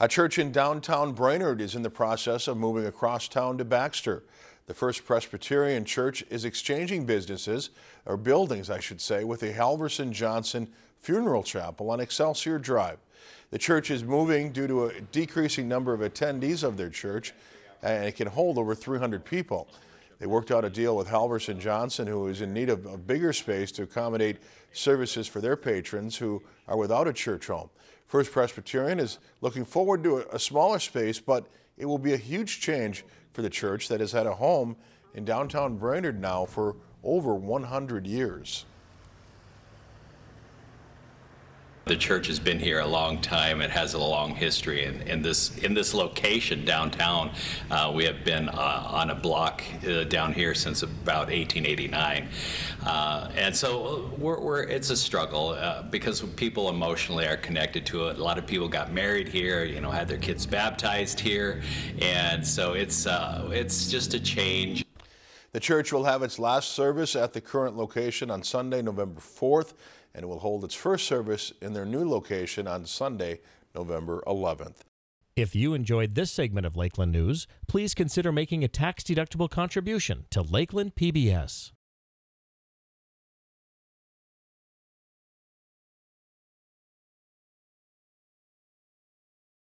A church in downtown Brainerd is in the process of moving across town to Baxter. The First Presbyterian Church is exchanging businesses, or buildings I should say, with the Halverson Johnson Funeral Chapel on Excelsior Drive. The church is moving due to a decreasing number of attendees of their church and it can hold over 300 people. They worked out a deal with Halverson Johnson, who is in need of a bigger space to accommodate services for their patrons who are without a church home. First Presbyterian is looking forward to a, smaller space, but it will be a huge change for the church that has had a home in downtown Brainerd now for over 100 years. The church has been here a long time. It has a long history. And in this in this location downtown, uh, we have been uh, on a block uh, down here since about 1889. Uh, and so we're, we're, it's a struggle uh, because people emotionally are connected to it. A lot of people got married here, you know, had their kids baptized here, and so it's uh, it's just a change. The church will have its last service at the current location on Sunday, November 4th, and it will hold its first service in their new location on Sunday, November 11th. If you enjoyed this segment of Lakeland News, please consider making a tax-deductible contribution to Lakeland PBS.